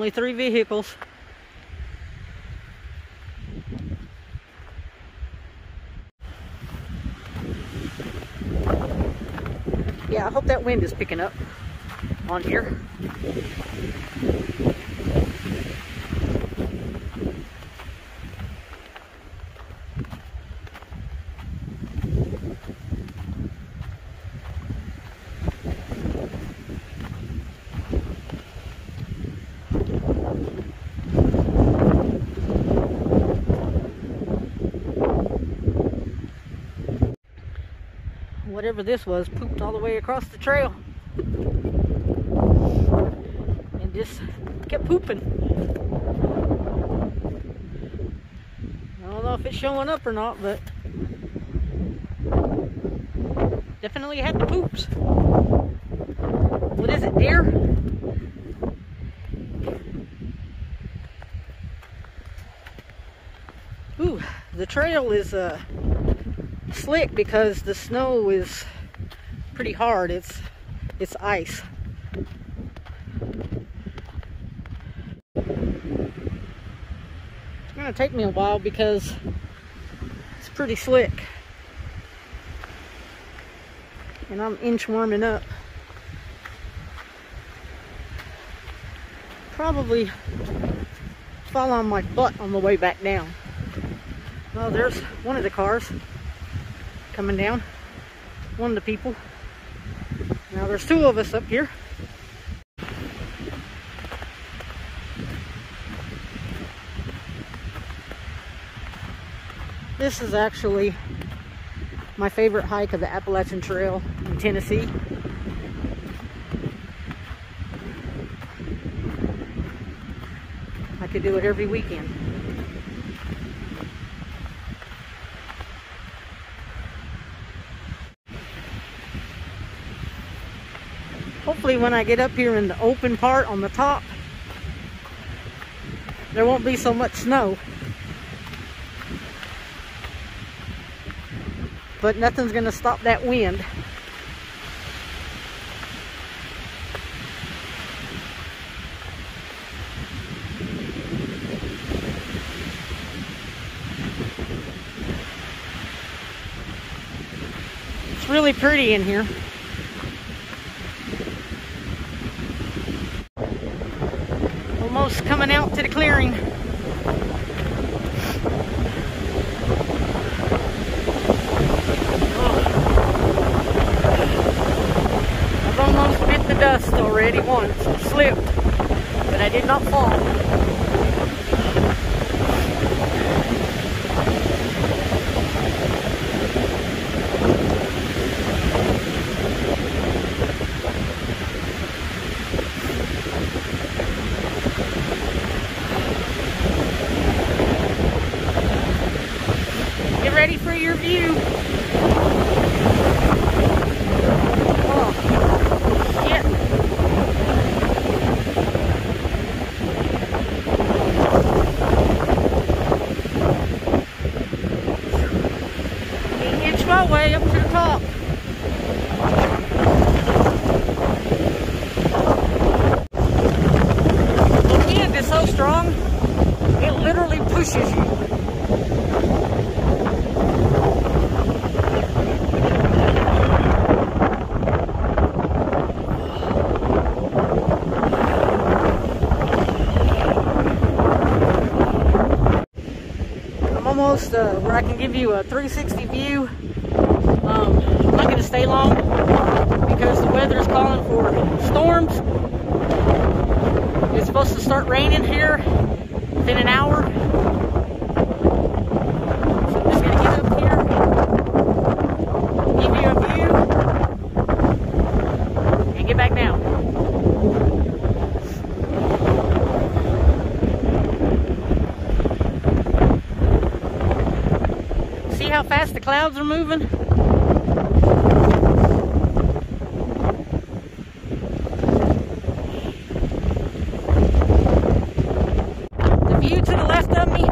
Only three vehicles. Yeah, I hope that wind is picking up on here. Whatever this was pooped all the way across the trail. And just kept pooping. I don't know if it's showing up or not but definitely had the poops. What is it deer? Ooh, the trail is uh slick because the snow is pretty hard. It's it's ice. It's gonna take me a while because it's pretty slick. And I'm inchworming up. Probably fall on my butt on the way back down. Oh, there's one of the cars coming down. One of the people. Now there's two of us up here. This is actually my favorite hike of the Appalachian Trail in Tennessee. I could do it every weekend. Hopefully when I get up here in the open part on the top, there won't be so much snow. But nothing's gonna stop that wind. It's really pretty in here. Coming out to the clearing. I've almost bit the dust already once, slipped, but I did not fall. Ready for your view. Oh, shit. Inch my way up to the top. The wind is so strong, it literally pushes you. Almost uh, where I can give you a 360 view. Um, I'm not going to stay long because the weather is calling for storms. It's supposed to start raining here within an hour. So I'm just going to get up here, give you a view, and get back down. how fast the clouds are moving? The view to the left of me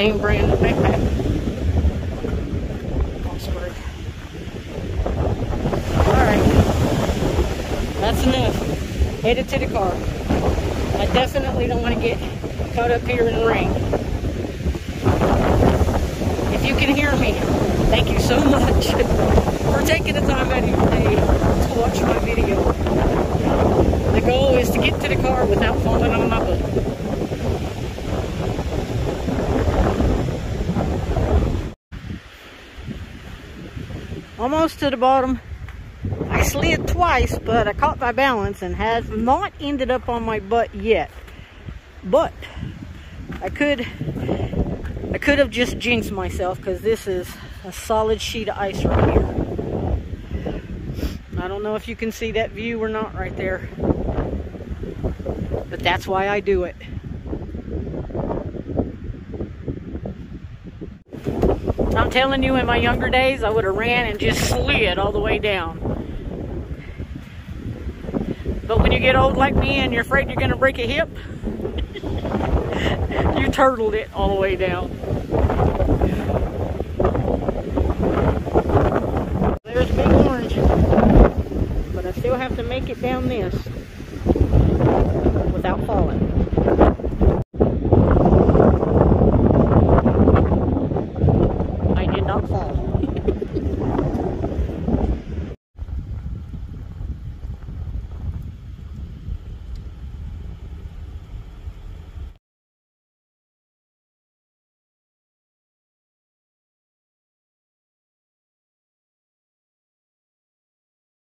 name brand backpack. Mossberg. Alright. That's enough. Headed to the car. I definitely don't want to get caught up here in the rain. If you can hear me, thank you so much for taking the time out of your day to watch my video. The goal is to get to the car without falling on my butt. Almost to the bottom. I slid twice, but I caught my balance and have not ended up on my butt yet. But I could I could have just jinxed myself because this is a solid sheet of ice right here. I don't know if you can see that view or not right there. But that's why I do it. I'm telling you, in my younger days, I would have ran and just slid all the way down. But when you get old like me and you're afraid you're going to break a hip, you turtled it all the way down. There's Big Orange. But I still have to make it down this without falling.